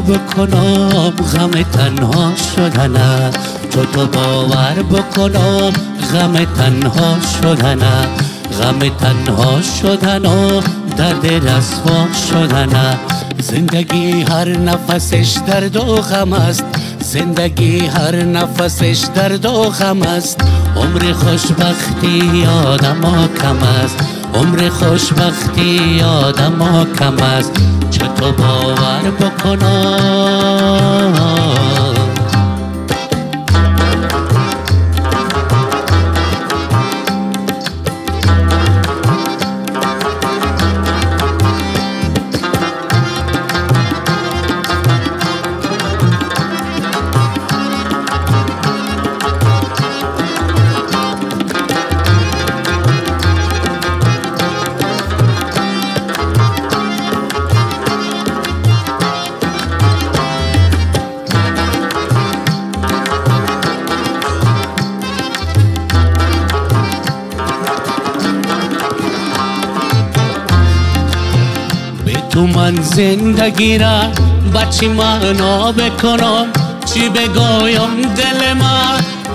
بکنم غم تنها شدن تو تو باور بکنم غم تنها شدن غم تنها شدن و درد رسوا شدن زندگی هر نفسش درد و غم است. زندگی هر نفسش درد و غم است. عمر خوشبختی آدم کم است. عمر خوشبختی آدم کم است چطور باور بکنم؟ تو من زندگی را بچی معنا بکنم؟ چی بگویم دل ما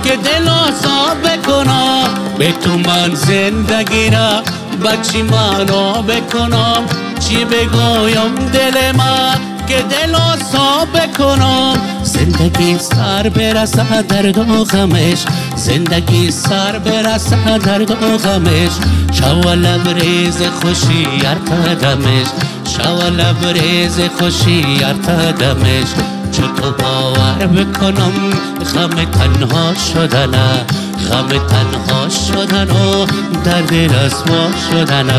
که دل آسا بکنم؟ به تو من زندگی را بچی معنا بکنم؟ چی بگویم دل ما که دل آسا بکنم؟ زندگی سر برسه و غمش زندگی سر برسه و غمش شو لبریز خوشی ارتدمش شو لبریز خوشی ارتدمش چطور باور بکنم غم تنها شدن غم تنها شدن و درد رسوا شدن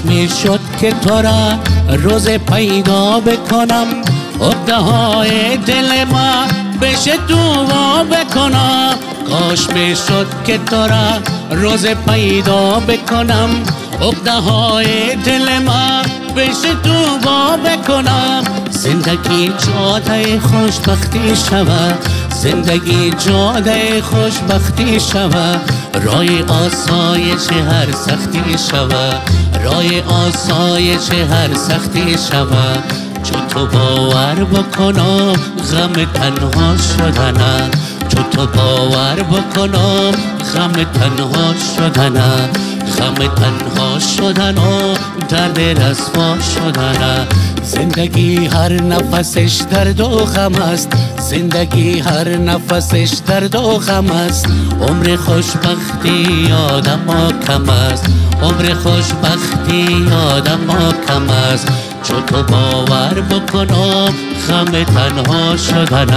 کاش می شد که تو را روز پیدا بکنم. عقده های دل ما بشه دوا بکنم. کاش می شد که تو را روز پیدا بکنم. عقده های دل ما بشه دوا بکنم. زندگی جاده خوشبختی شود. زندگی جاده خوشبختی شود. رای آسایش هر سختی شود. رای آسایش هر سختی شود؟ چون تو باور بکنم غم تنها شدن چون تو باور بکنم غم تنها شدن غم تنها شدن و درد رسوا شدن زندگی هر نفسش درد و غم است. زندگی هر نفسش درد و غم است. عمر خوشبختی آدم کم است. عمر خوشبختی آدم کم است. چون تو باور بکنم غم تنها شدن